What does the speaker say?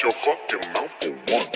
your fucking mouth for once.